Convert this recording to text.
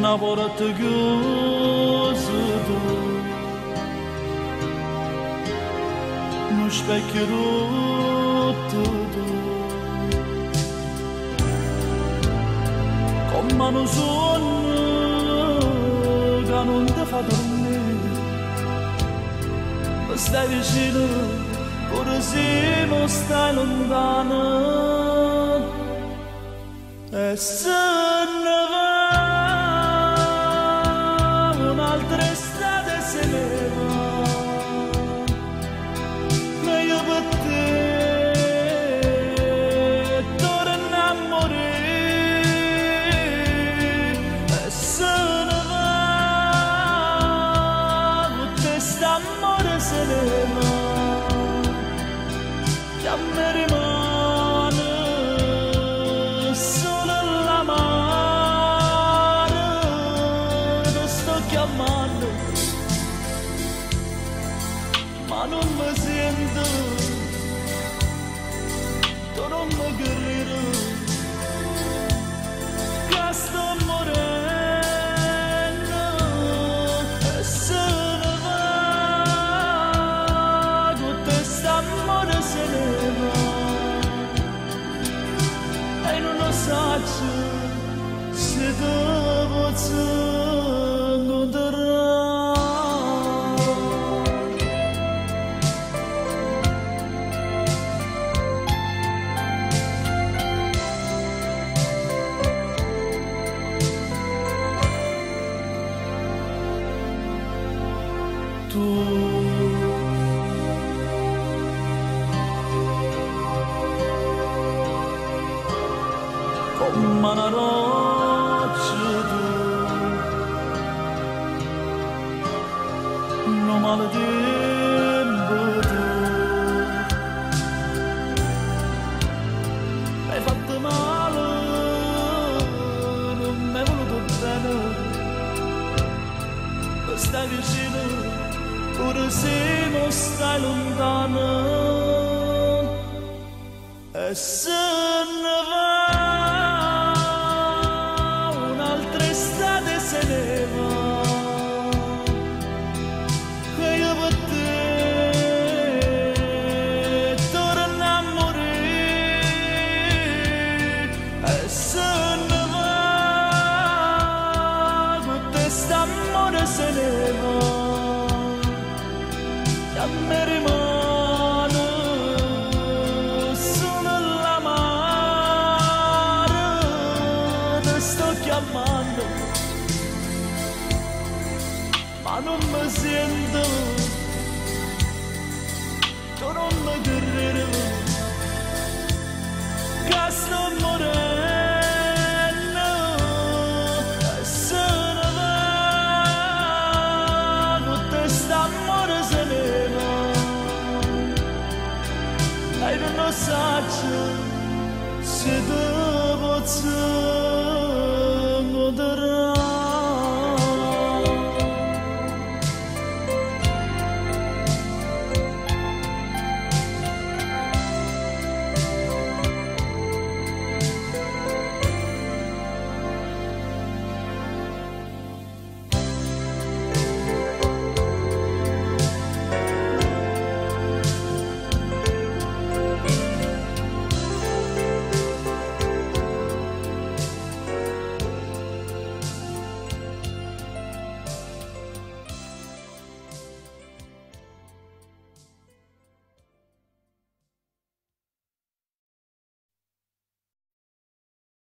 lavorato chiuso tu uno specchio rotto tu con mano sonno che non ti strada se ne va meglio ma non mi sento tu non mi guerriero che sto morendo e se ne va tu. açıldı pure se non stai lontano ma non mi sento tu non mi guerriero e non lo so se devo